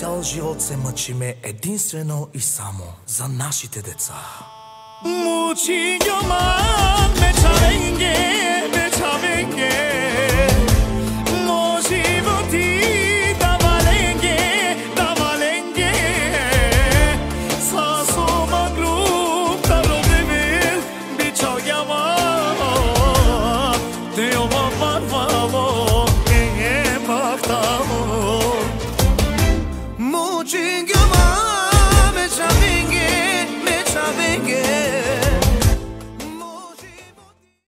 Цел живот се мъчиме единствено и само за нашите деца. Мучињома ме чавенге, ме чавенге, но животи даваленге. валенге, да валенге, са сома груп да робревел, бичал јама, деома парваво, е е махтаво. watching you.